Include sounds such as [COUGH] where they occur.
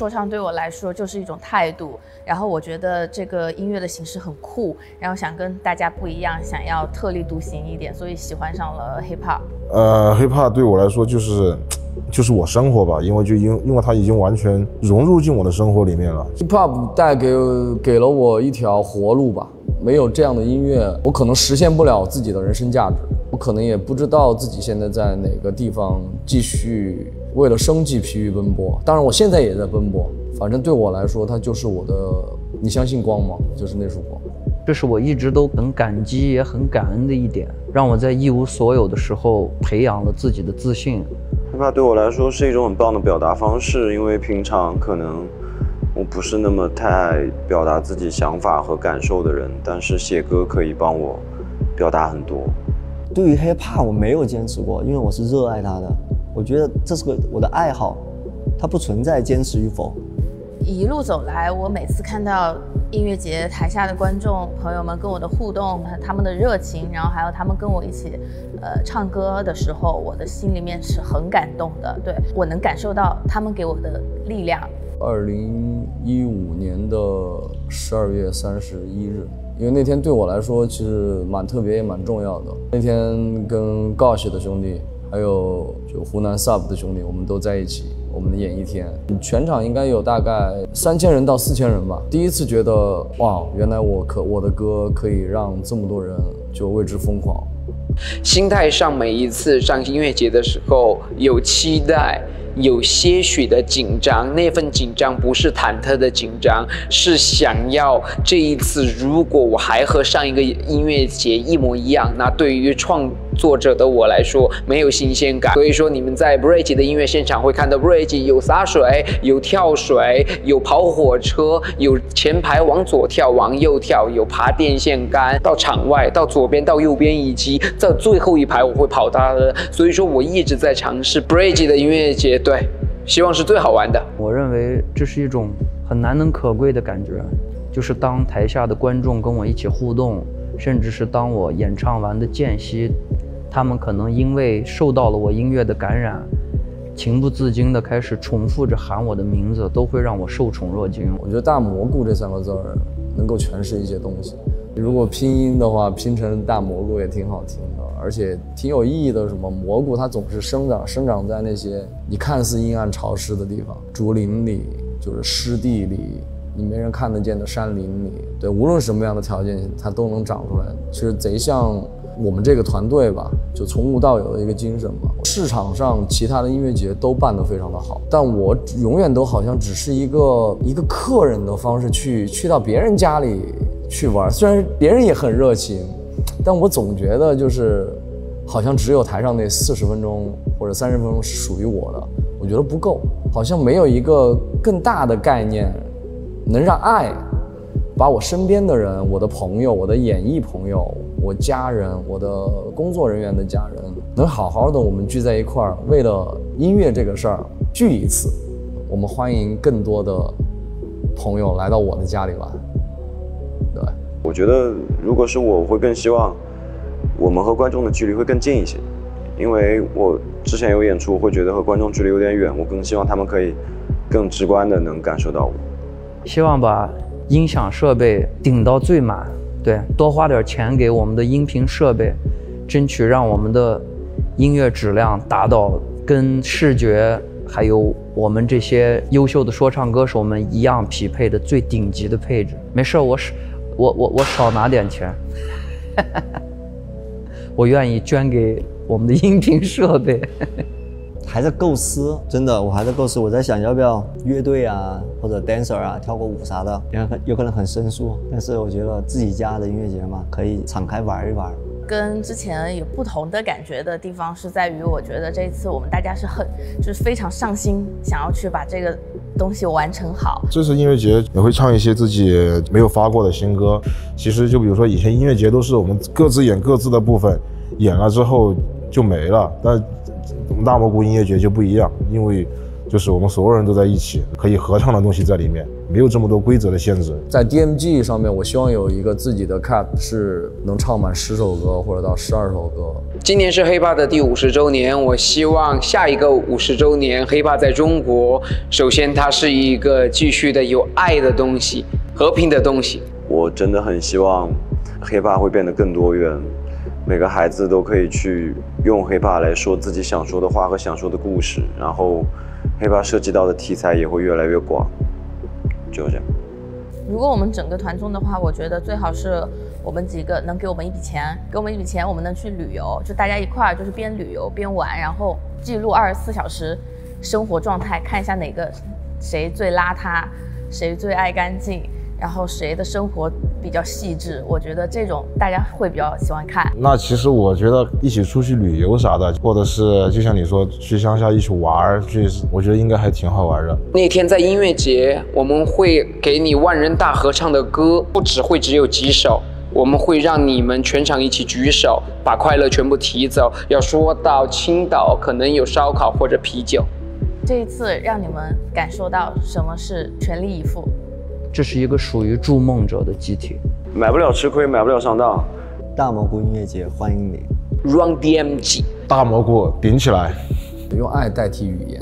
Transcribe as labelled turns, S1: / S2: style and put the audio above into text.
S1: 说唱对我来说就是一种态度，然后我觉得这个音乐的形式很酷，然后想跟大家不一样，想要特立独行一点，所以喜欢上了 hip hop。
S2: 呃，hip hop 对我来说就是就是我生活吧，因为就因因为它已经完全融入进我的生活里面了。
S3: hip hop 带给给了我一条活路吧，没有这样的音乐，我可能实现不了自己的人生价值，我可能也不知道自己现在在哪个地方继续。为了生计疲于奔波，当然我现在也在奔波。反正对我来说，它就是我的。你相信光吗？就是那束光。
S4: 这是我一直都很感激也很感恩的一点，让我在一无所有的时候培养了自己的自信。
S5: 害怕对我来说是一种很棒的表达方式，因为平常可能我不是那么太爱表达自己想法和感受的人，但是写歌可以帮我表达很多。
S6: 对于 hiphop 我没有坚持过，因为我是热爱它的。我觉得这是个我的爱好，它不存在坚持与否。
S1: 一路走来，我每次看到音乐节台下的观众朋友们跟我的互动，他们的热情，然后还有他们跟我一起，呃，唱歌的时候，我的心里面是很感动的。对我能感受到他们给我的力量。
S3: 二零一五年的十二月三十一日，因为那天对我来说其实蛮特别也蛮重要的。那天跟 Gosh 的兄弟。还有就湖南 Sub 的兄弟，我们都在一起，我们的演艺天，全场应该有大概三千人到四千人吧。第一次觉得哇，原来我可我的歌可以让这么多人就为之疯狂。
S7: 心态上，每一次上音乐节的时候有期待。有些许的紧张，那份紧张不是忐忑的紧张，是想要这一次如果我还和上一个音乐节一模一样，那对于创作者的我来说没有新鲜感。所以说，你们在 Bridge 的音乐现场会看到 Bridge 有洒水，有跳水，有跑火车，有前排往左跳，往右跳，有爬电线杆到场外，到左边到右边，以及在最后一排我会跑它的。所以说我一直在尝试 Bridge 的音乐节。对，希望是最好玩的。
S4: 我认为这是一种很难能可贵的感觉，就是当台下的观众跟我一起互动，甚至是当我演唱完的间隙，他们可能因为受到了我音乐的感染，情不自禁的开始重复着喊我的名字，都会让我受宠若惊。
S3: 我觉得“大蘑菇”这三个字儿能够诠释一些东西。如果拼音的话，拼成“大蘑菇”也挺好听的。而且挺有意义的，什么蘑菇，它总是生长生长在那些你看似阴暗潮湿的地方，竹林里，就是湿地里，你没人看得见的山林里。对，无论什么样的条件，它都能长出来。其实贼像我们这个团队吧，就从无到有的一个精神嘛。市场上其他的音乐节都办得非常的好，但我永远都好像只是一个一个客人的方式去去到别人家里去玩，虽然别人也很热情。但我总觉得就是，好像只有台上那四十分钟或者三十分钟是属于我的，我觉得不够，好像没有一个更大的概念，能让爱把我身边的人、我的朋友、我的演艺朋友、我家人、我的工作人员的家人，能好好的我们聚在一块儿，为了音乐这个事儿聚一次。我们欢迎更多的朋友来到我的家里玩。
S5: 我觉得，如果是我，我会更希望我们和观众的距离会更近一些，因为我之前有演出，会觉得和观众距离有点远，我更希望他们可以更直观的能感受到我。
S4: 希望把音响设备顶到最满，对，多花点钱给我们的音频设备，争取让我们的音乐质量达到跟视觉还有我们这些优秀的说唱歌手们一样匹配的最顶级的配置。没事，我是。我我我少拿点钱，[LAUGHS] [LAUGHS] 我愿意捐给我们的音频设备。
S6: 还在构思，真的，我还在构思。我在想要不要乐队啊，或者 dancer 啊，跳个舞啥的，有可有可能很生疏。但是我觉得自己家的音乐节嘛，可以敞开玩一玩。
S1: 跟之前有不同的感觉的地方是在于，我觉得这一次我们大家是很就是非常上心，想要去把这个东西完成好。
S2: 这次音乐节也会唱一些自己没有发过的新歌。其实就比如说以前音乐节都是我们各自演各自的部分，演了之后就没了。但大蘑菇音乐节就不一样，因为就是我们所有人都在一起，可以合唱的东西在里面。没有这么多规则的限制。
S3: 在 DMG 上面，我希望有一个自己的 cap 是能唱满十首歌或者到十二首歌。
S7: 今年是黑怕的第五十周年，我希望下一个五十周年，黑怕在中国，首先它是一个继续的有爱的东西，和平的东西。
S5: 我真的很希望黑怕会变得更多元，每个孩子都可以去用黑怕来说自己想说的话和想说的故事，然后黑怕涉及到的题材也会越来越广。就这样。
S1: 如果我们整个团中的话，我觉得最好是我们几个能给我们一笔钱，给我们一笔钱，我们能去旅游，就大家一块儿就是边旅游边玩，然后记录二十四小时生活状态，看一下哪个谁最邋遢，谁最爱干净。然后谁的生活比较细致？我觉得这种大家会比较喜欢看。
S2: 那其实我觉得一起出去旅游啥的，或者是就像你说去乡下一起玩儿，去，我觉得应该还挺好玩的。
S7: 那天在音乐节，我们会给你万人大合唱的歌，不只会只有几首，我们会让你们全场一起举手，把快乐全部提走。要说到青岛，可能有烧烤或者啤酒。
S1: 这一次让你们感受到什么是全力以赴。
S4: 这是一个属于筑梦者的集体，
S5: 买不了吃亏，买不了上当。
S6: 大蘑菇音乐节欢迎你
S7: ，Run DMG，
S2: 大蘑菇顶起来，
S3: 用爱代替语言。